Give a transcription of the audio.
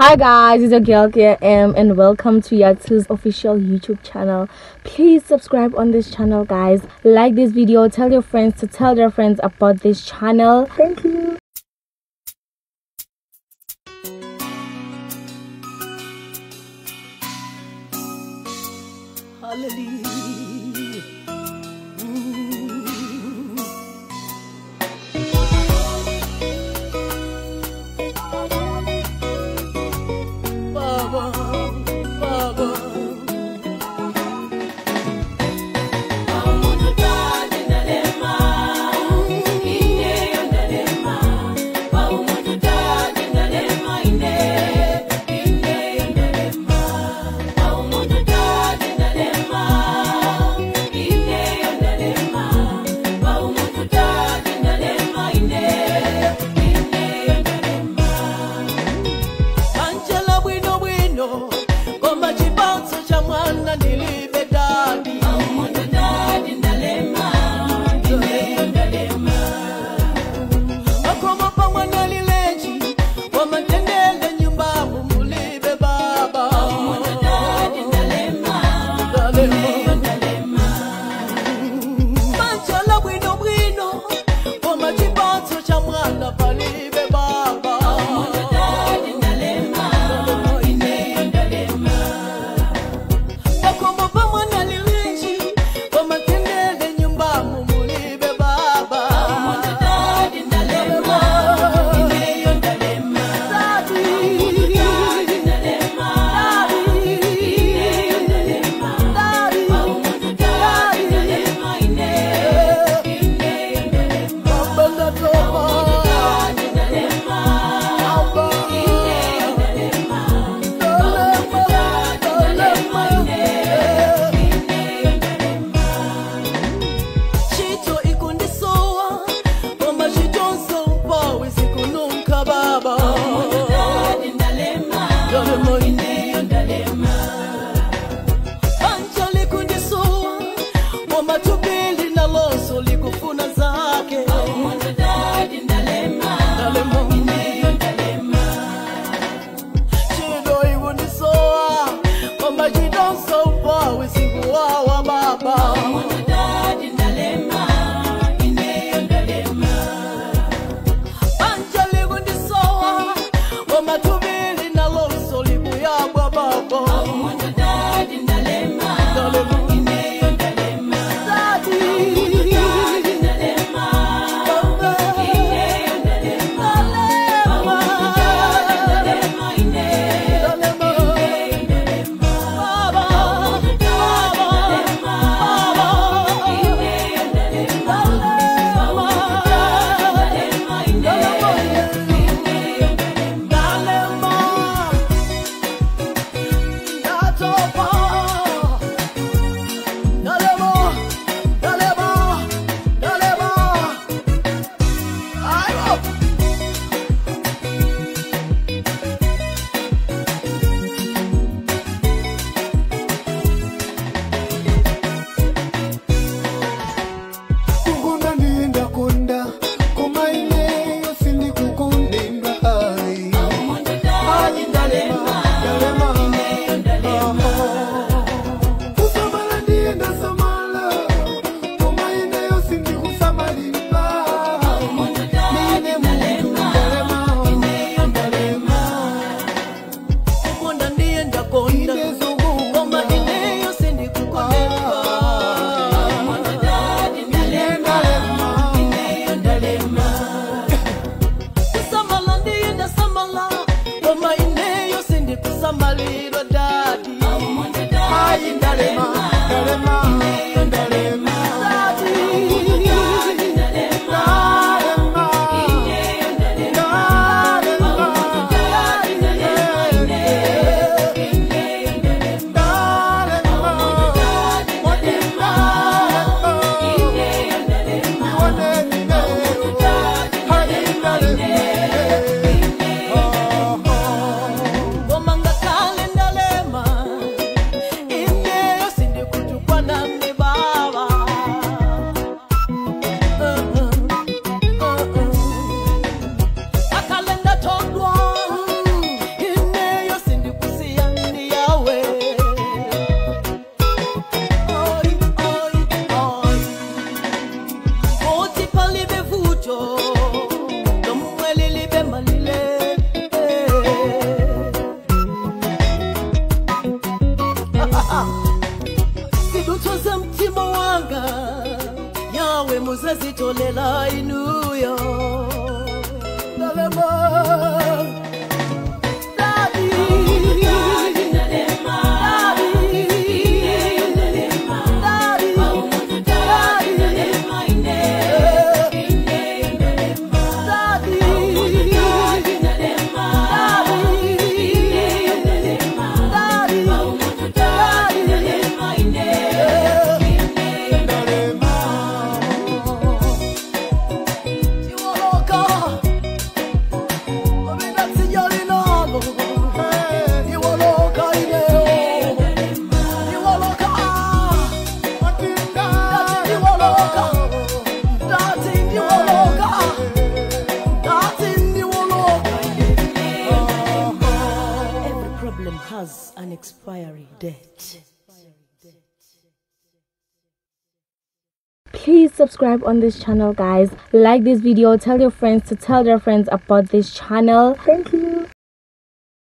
Hi guys, it's your girl KM and welcome to Yathu's official YouTube channel. Please subscribe on this channel guys. Like this video, tell your friends to tell their friends about this channel. Thank you. Hallelujah. somebody sesitholela inuyo problem has an expiry date. please subscribe on this channel guys. Like this video. Tell your friends to tell their friends about this channel. Thank you